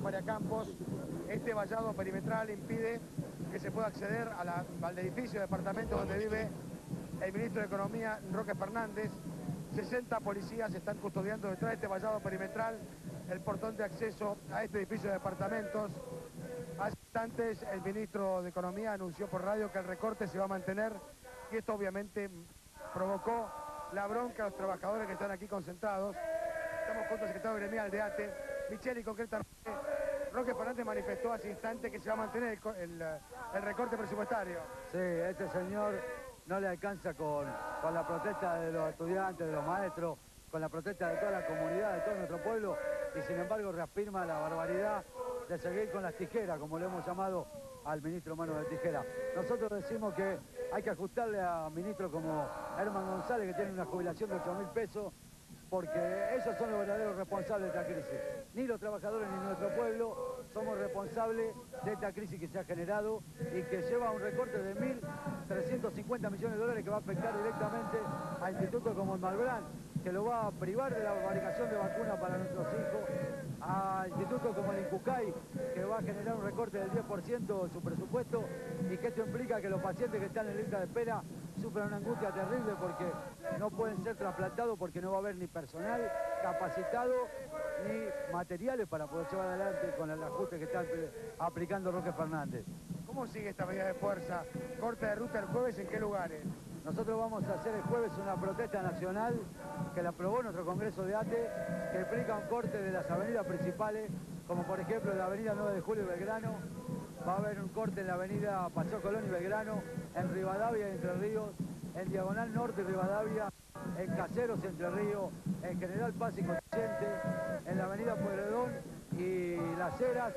María Campos. Este vallado perimetral impide que se pueda acceder al edificio de departamento donde vive el ministro de Economía, Roque Fernández. 60 policías están custodiando detrás de este vallado perimetral el portón de acceso a este edificio de departamentos. Hace instantes el ministro de Economía anunció por radio que el recorte se va a mantener y esto obviamente provocó la bronca a los trabajadores que están aquí concentrados. Estamos junto al secretario gremial de ATE, Micheli concretamente. Roque Fernández manifestó hace instante que se va a mantener el, el, recorte presupuestario. Sí, este señor no le alcanza con, con la protesta de los estudiantes, de los maestros, con la protesta de toda la comunidad, de todo nuestro pueblo, y sin embargo reafirma la barbaridad de seguir con las tijeras, como le hemos llamado al ministro Mano de Tijera. Nosotros decimos que hay que ajustarle a ministros como Herman González, que tiene una jubilación de 8 mil pesos, porque ellos son los verdaderos responsables de esta crisis. Ni los trabajadores ni nuestro pueblo somos responsables de esta crisis que se ha generado y que lleva a un recorte de 1.350 millones de dólares que va a afectar directamente a institutos como el Malbrán, que lo va a privar de la fabricación de vacunas para nuestros hijos, como el Incucay, que va a generar un recorte del 10% de su presupuesto y que esto implica que los pacientes que están en lista de espera sufran una angustia terrible porque no pueden ser trasplantados porque no va a haber ni personal capacitado ni materiales para poder llevar adelante con el ajuste que está aplicando Roque Fernández. ¿Cómo sigue esta medida de fuerza? ¿Corte de ruta el jueves en qué lugares? Nosotros vamos a hacer el jueves una protesta nacional que la aprobó nuestro Congreso de ATE, que explica un corte de las avenidas principales, como por ejemplo la avenida 9 de Julio y Belgrano, va a haber un corte en la avenida Paseo Colón y Belgrano, en Rivadavia y Entre Ríos, en Diagonal Norte y Rivadavia, en Caseros Entre Ríos, en General Paz y Constituyente, en la avenida Pueyrredón y Las Heras,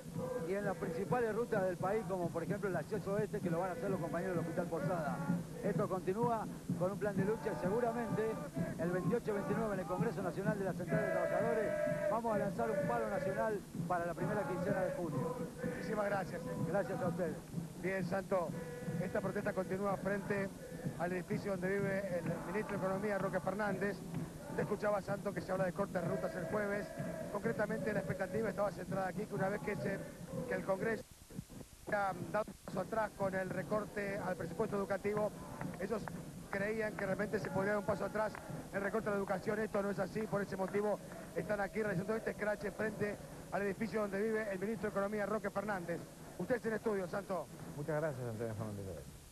y en las principales rutas del país, como por ejemplo el acceso oeste, que lo van a hacer los compañeros del Hospital Posada. Esto continúa con un plan de lucha seguramente el 28-29 en el Congreso Nacional de la Central de Trabajadores vamos a lanzar un paro nacional para la primera quincena de junio. Muchísimas gracias. Gracias a ustedes. Bien, Santo. Esta protesta continúa frente al edificio donde vive el ministro de Economía, Roque Fernández. Te escuchaba, Santo, que se habla de cortes de rutas el jueves. Concretamente, la expectativa estaba centrada aquí, que una vez que, se, que el Congreso ha dado un paso atrás con el recorte al presupuesto educativo, ellos creían que realmente se podría dar un paso atrás en recorte de la educación. Esto no es así, por ese motivo están aquí realizando este escrache frente al edificio donde vive el ministro de Economía, Roque Fernández. Usted es en estudio, Santo. Muchas gracias, Antonio Fernández.